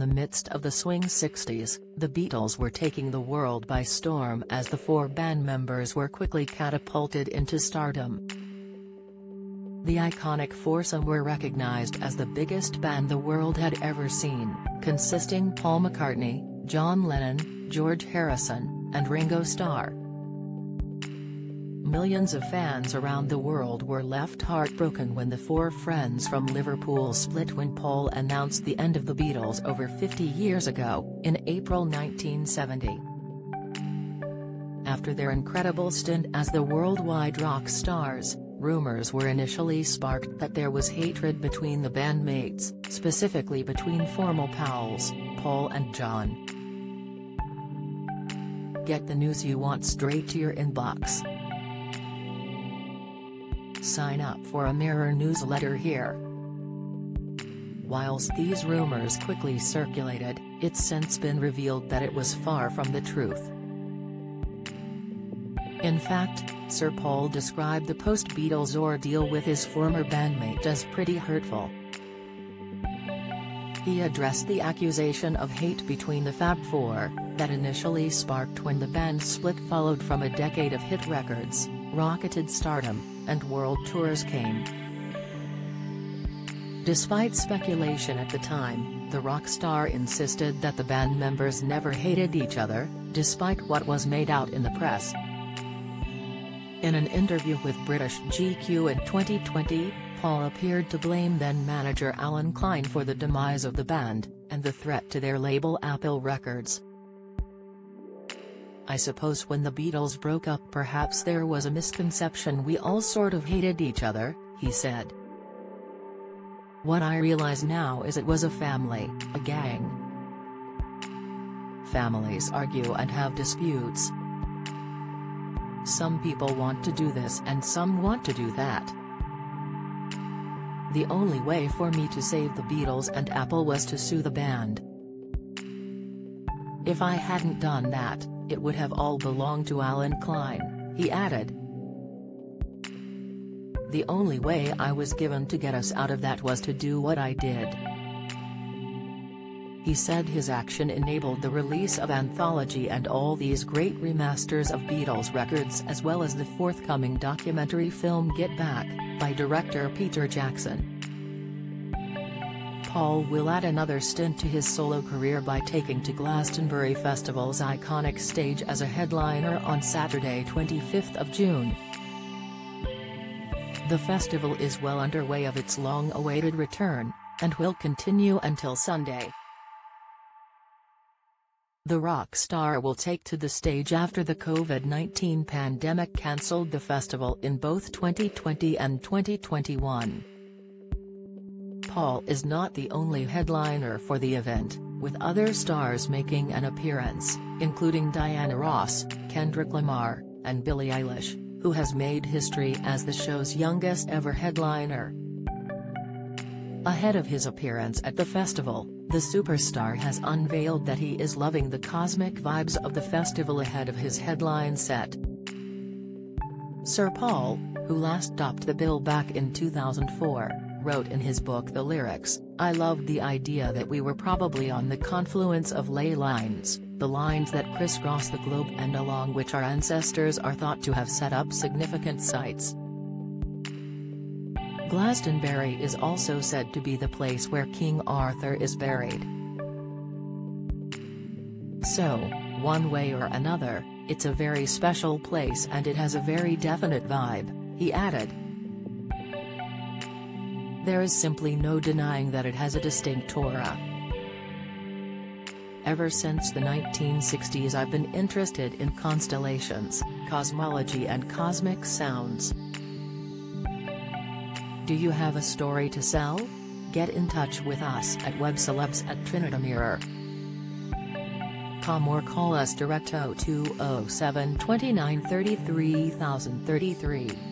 the midst of the swing 60s, the Beatles were taking the world by storm as the four band members were quickly catapulted into stardom. The iconic foursome were recognized as the biggest band the world had ever seen, consisting Paul McCartney, John Lennon, George Harrison, and Ringo Starr. Millions of fans around the world were left heartbroken when the four friends from Liverpool split when Paul announced the end of the Beatles over 50 years ago, in April 1970. After their incredible stint as the worldwide rock stars, rumors were initially sparked that there was hatred between the bandmates, specifically between former pals, Paul and John. Get the news you want straight to your inbox. Sign up for a Mirror newsletter here. Whilst these rumors quickly circulated, it's since been revealed that it was far from the truth. In fact, Sir Paul described the post-Beatles ordeal with his former bandmate as pretty hurtful. He addressed the accusation of hate between the Fab Four, that initially sparked when the band split followed from a decade of hit records, rocketed stardom, and world tours came. Despite speculation at the time, the rock star insisted that the band members never hated each other, despite what was made out in the press. In an interview with British GQ in 2020, Paul appeared to blame then-manager Allen Klein for the demise of the band, and the threat to their label Apple Records. I suppose when the Beatles broke up perhaps there was a misconception we all sort of hated each other, he said. What I realize now is it was a family, a gang. Families argue and have disputes. Some people want to do this and some want to do that. The only way for me to save the Beatles and Apple was to sue the band. If I hadn't done that, it would have all belonged to Allen Klein, he added. The only way I was given to get us out of that was to do what I did. He said his action enabled the release of Anthology and all these great remasters of Beatles records as well as the forthcoming documentary film Get Back, by director Peter Jackson. Paul will add another stint to his solo career by taking to Glastonbury Festival's iconic stage as a headliner on Saturday 25th of June. The festival is well underway of its long-awaited return, and will continue until Sunday. The rock star will take to the stage after the COVID-19 pandemic cancelled the festival in both 2020 and 2021. Paul is not the only headliner for the event, with other stars making an appearance, including Diana Ross, Kendrick Lamar, and Billie Eilish, who has made history as the show's youngest ever headliner. Ahead of his appearance at the festival, the superstar has unveiled that he is loving the cosmic vibes of the festival ahead of his headline set. Sir Paul, who last topped the bill back in 2004, wrote in his book The Lyrics, I loved the idea that we were probably on the confluence of ley lines, the lines that crisscross the globe and along which our ancestors are thought to have set up significant sites. Glastonbury is also said to be the place where King Arthur is buried. So, one way or another, it's a very special place and it has a very definite vibe, he added. There is simply no denying that it has a distinct aura. Ever since the 1960s I've been interested in constellations, cosmology and cosmic sounds. Do you have a story to sell? Get in touch with us at webcelebs at trinitymirror.com or call us direct 0207 29 33 33.